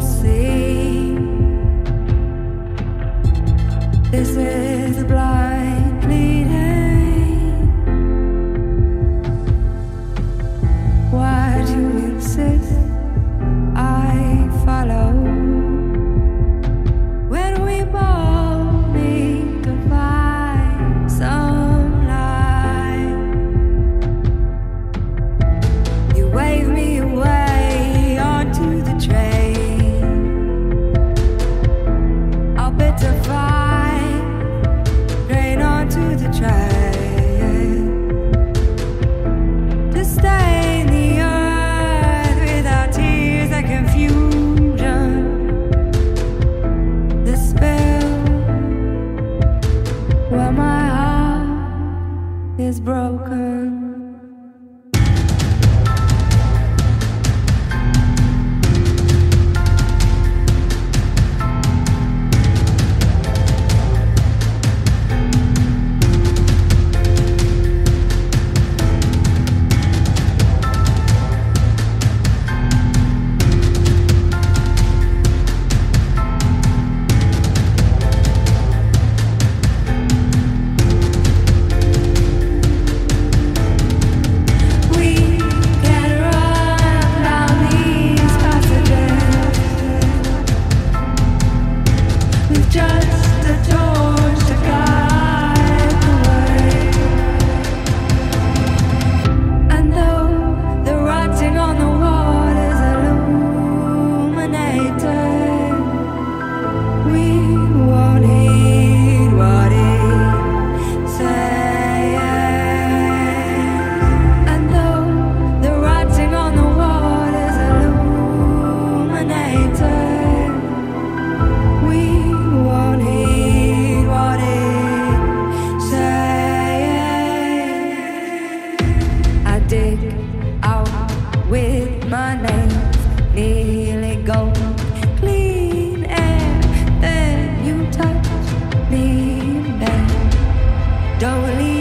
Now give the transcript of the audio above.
see. This is. is broken. my name, nearly gold, clean air. Then you touch me back. Don't leave.